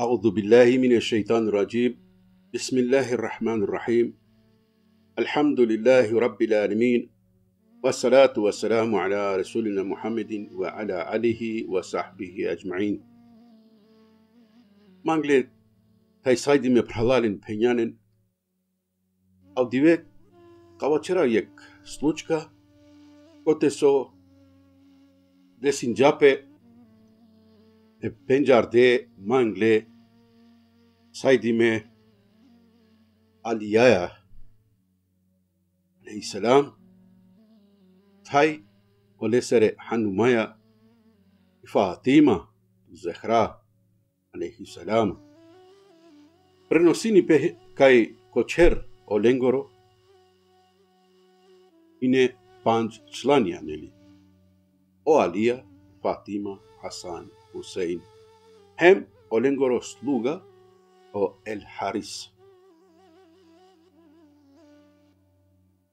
أعوذ بالله من الشيطان الرجيم. بسم الله الرحمن الرحيم. الحمد لله رب العالمين والصلاة والسلام على رسولنا محمد وعلى آله وصحبه أجمعين. Mangle taysaydi me pralalin penjanin au divek kawachera yek slučka kote so desinjape e penjarde mangle saydime aliyaya. Aleyhisselam. Tay olesere hanumaya. Fatima Zahra aleyhisselam. Prenosini pe kai kocher olengoro. İne panj člania neli. O Alia Fatima Hasan Hussein hem olengoro sluga o El Haris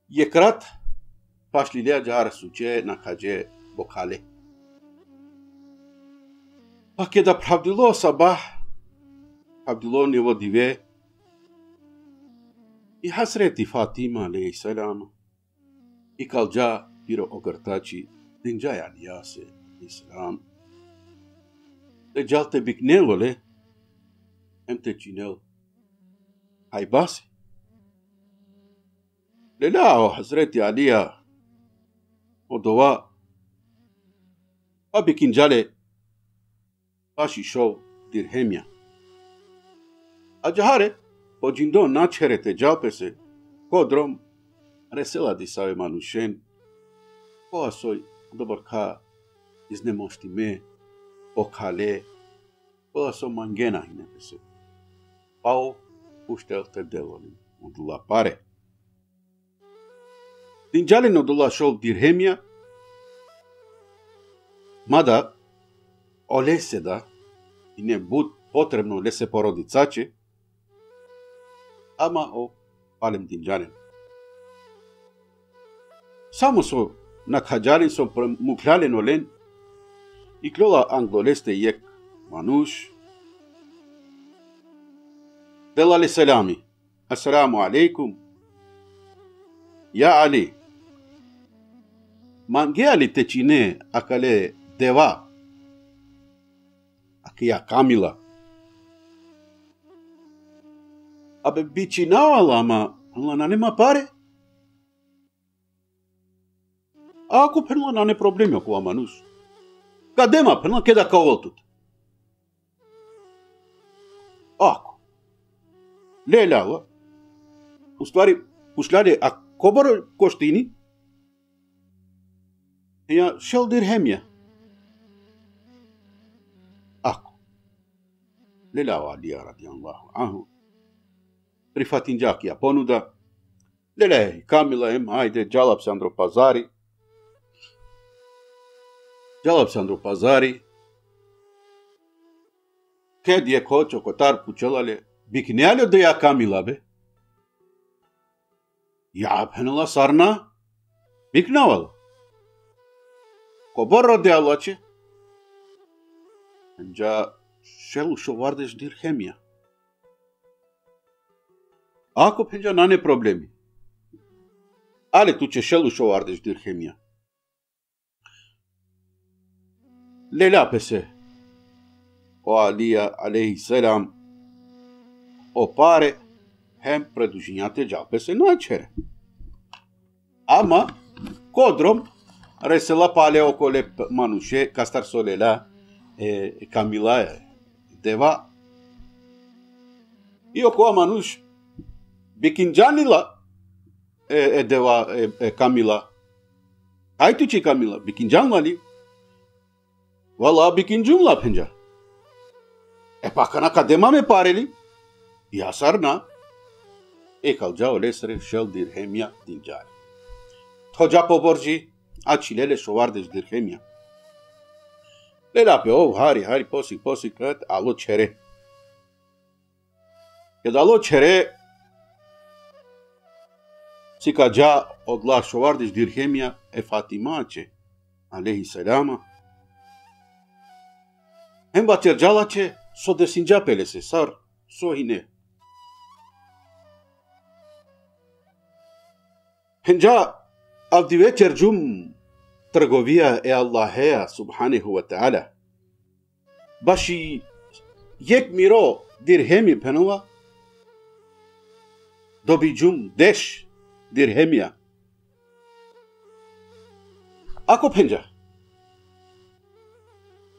Yekrat pașlilea jar suce na kaje bokale. Pakeda pravdilo sabah pravdilo nevo dive i hasreti Fatima alayhi salam i kalja piro ogartaci dinjaya aliyase islam. De jalte biknelole Degealtă, bicneule, întăcinel, haibase. لله حضرتي عليا ودواء أبي كنجالي باشي شو درهميا أجهاري بجندو ناچهره تجاوبسه كودروم رسلا دي ساوي مانوشين كواسوي دبركا iznemoštime ocalé, posso mangena ainda pessoa. Pau, ustel te deloni, undula pare. Dinjalin undula şol dirhemia, mada, olese da, ine bud potrebno lese porodicaci, ama o palem dinjalin. Samo so na kajarin so muklalen olen इकलोला angloles de yek manush. Delali salami. Assalamu alaikum. Ya Ali. Mange ali te cine acale deva. Aqui a Camila. Abe bicinau alama, la nane mă pare? Acum pe la nane probleme cu. Cadema penla queda caoltut. Ako. Lelava. U stvari, u stvari, a kobor koštini, ja šel dirhemja. Ako. Lelava Alija radijallahu anhu. Prifatinđak ja ponuda. Lele, Kamila em, ajde, džalap se Andro ჯალაფსანდრო პაზარი. ქედია ქოჩოკო ტარპუ ჩელალე ბიქნიალო დე აკამილაბე იაფენლა სარნა. ბიქნავალ. კობორო დე ალაჩი ჯა შელუშო ვარდეს დირჰემია აკო ფენჯა ნანე პრობლემი. ალე თუ შელუშო ვარდეს დირჰემია pese. O Alia aleyhi selam. O pare hem predužinjate džapese načere. Ama kodrom resela pale okole manushe kastar solela e, Camila deva io ko manush bikinjanila e, e deva e, e Camila ai tu ci Valla bikinjumla penja e pakana kadema me pareli? Yasarna e kalja olesre shel dirhemia dinjari Hoca poborji acilele șovardeș dirhemia. Lela pe ov, hari, hari, posi, posi, cât alo cere. Kad alo cere, si ka gja odla șovardeș dirhemia e Fatima ce, bater jala ce, so desinđapele se, sar, so i ne. Henđa, avdi večer džum trgovija e Allaheja subhanahu wa ta'ala. Baši jek miro dirhemi penova, dobi džum deš dirhemija. Ako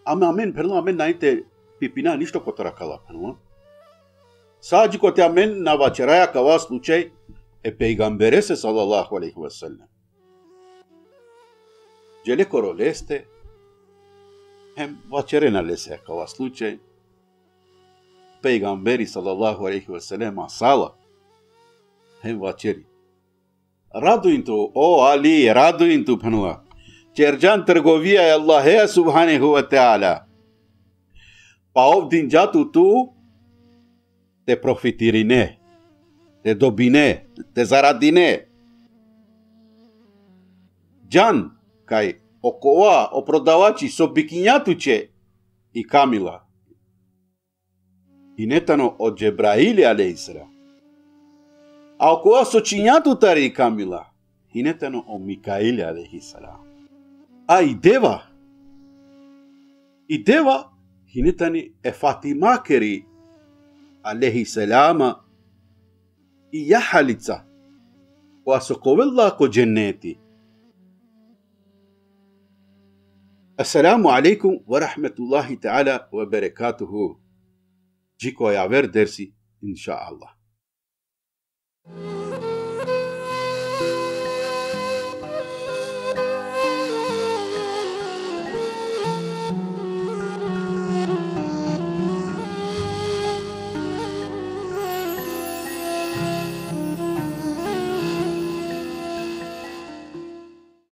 penđa, ama amen penova amen naite pipina ništo kotarakala penova. Sađi kote amen na vačeraja kava slučaj e peygambere se sallallahu aleyhi ve sellem. Cele koroleste hem vačerena lese kava slučaj peygamberi sallallahu aleyhi ve sellem asala hem vačeri. Raduintu, o Ali, raduintu penova. Cercan trgovia e Allahe subhanehu ve teala. Pa ovdin jatu tu te profitirine, te dobine, te zaradine. Jan, kaj okova o prodavači so bikinjatuće i kamila. I netano od Džebraili aleisra. A okoa so činjatutari i kamila. I netano o Mikaili alaihissalam. A i deva. I deva hinetani e Fatimakeri alaihissalama i jahalica. Wa sokovella ko dženneti. Assalamu alaikum wa rahmatullahi ta'ala wa barakatuhu. Jiko ja ver dersi, inša Allah.